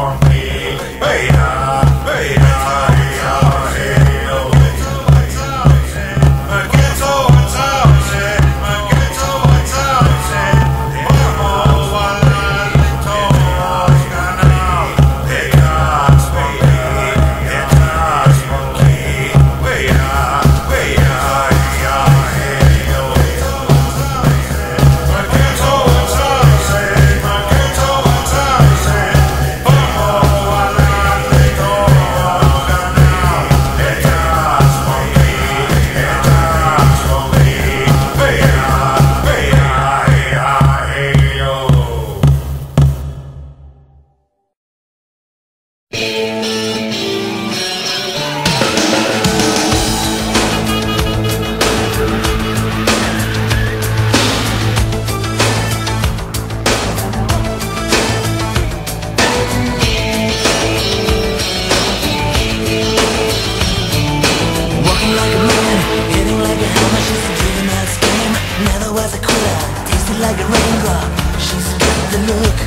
car. She's a juvenile scream, never was a quitter. Tasted like a raindrop, she's got the look.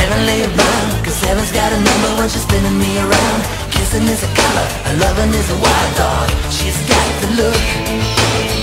Heavenly bound, cause heaven's got a number when she's spinning me around. Kissing is a color, and loving is a wild dog. She's got the look.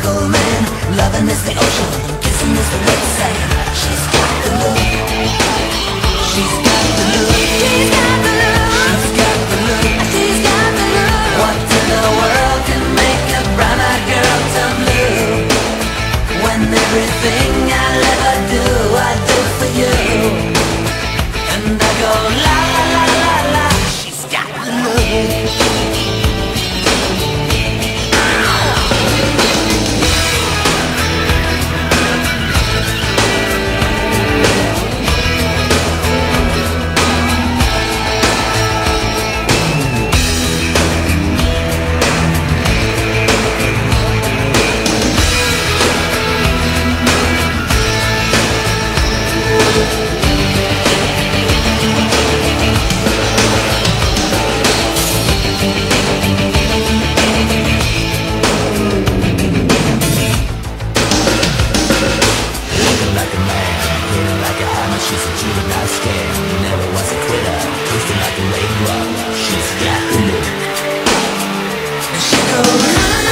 miracle man Loving is the ocean, kissing is the woodside She's got the look She's She's a juvenile scam, never was a quitter. Looking like a lame rock, she's got the look. And she goes